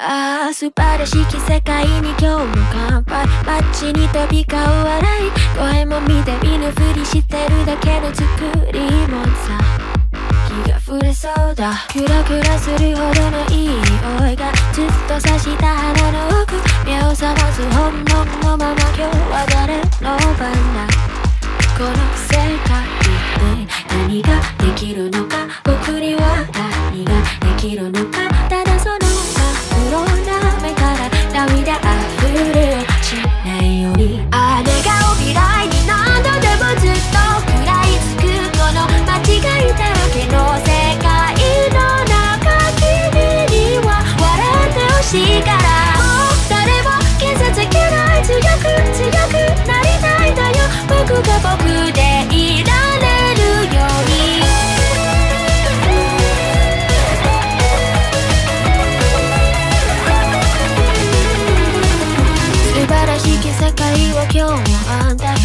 ああ素晴らしき世界に今日も乾杯街に飛び交う笑い。声も見て見ぬふりしてるだけの作りもさ。気が触れそうだ。クラクラするほどのいい匂いが。ずっと刺した鼻の奥。目を覚ます本能のまま今日は誰の番だ。この世界で何ができるのか。僕には何ができるのか。溢れ落ちないよ今日もあんたあっ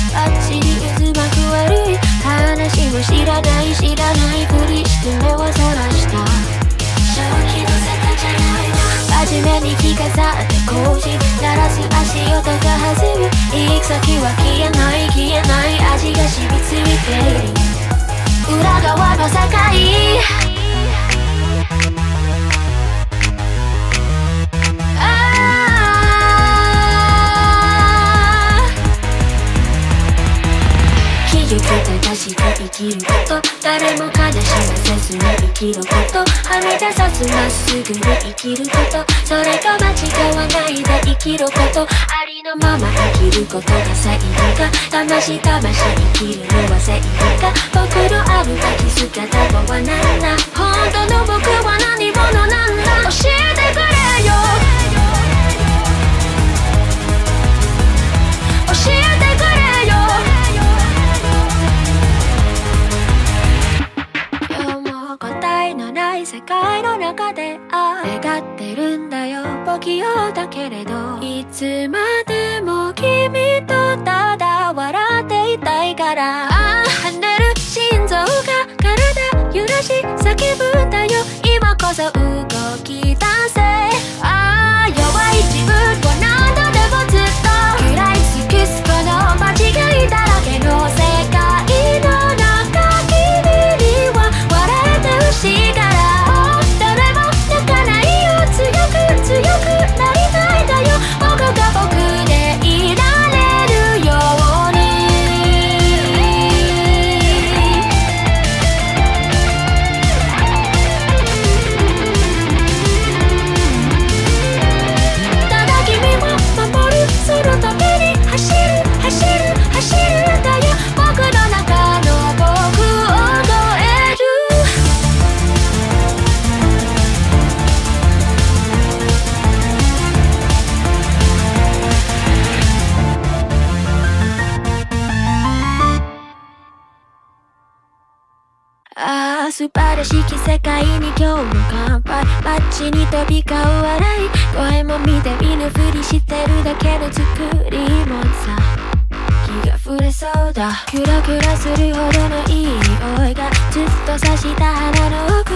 ちに渦巻く悪い話も知らない知らないふりして目をそらした。正気の沙汰じゃないな真面目に着飾って更新鳴らす足音が弾む。行く先は消えない消えない味が染みついている。裏側の世ー気力正して生きること。誰も悲しませずに生きること。はみ出さずまっすぐに生きること。それと間違わないで生きることありのまま生きることが正義か魂魂生きるのは正義か僕のあるべき姿とは何だ本当の僕は何者い世界の中であ願ってるんだよ。不器用だけれどいつまで素晴らしき世界に今日も乾杯。マッチに飛び交う笑い声も見て見ぬふりしてるだけの作りもさ。気が触れそうだ。クラクラするほどのいい匂いがずっと刺した鼻の奥